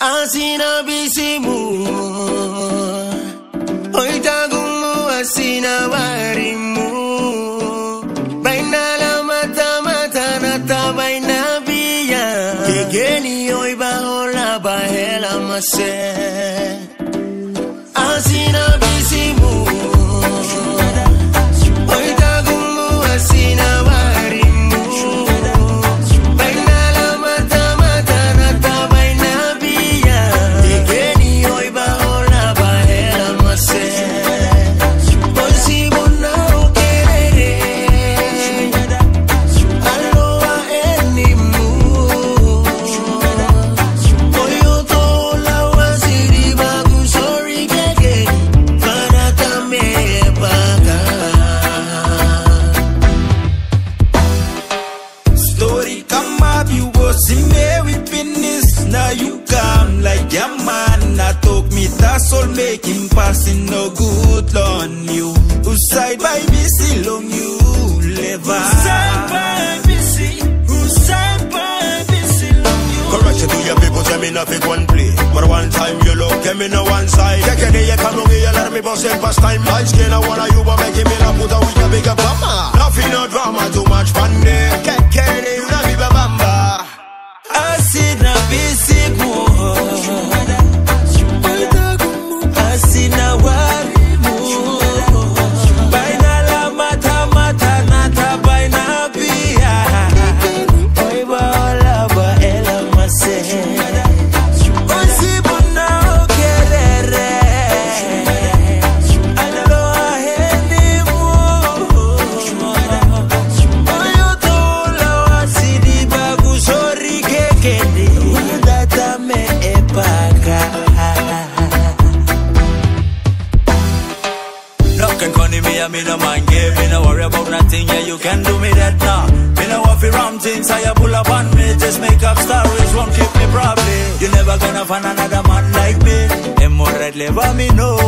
Asina bisimu Oitagumu asina warimu Baina la mata mata nata baina biya. Kegeni oiba hola bahela mase. Asina bisimu make him passing no good on you. Who side by busy long you live Side by busy, who side by busy long you. Correction to your people, tell me nothing one play. But one time you look, get me no one side. Yeah, can you come on here, let me boss it past time. Light skin, I wanna you, but making me not put a week a bigger bummer. Nothing no drama, too much fun eh? there. Can't carry you, not be bamba. I Asina busy Asina sorry kekende Data me epaka Look and funny me, I mean a man game. Me no worry about nothing, yeah, you can do me that now. Me no fi ram things, I pull up on me. Just make up stories, won't keep me probably. You never gonna find another man like me. Them more red level me know.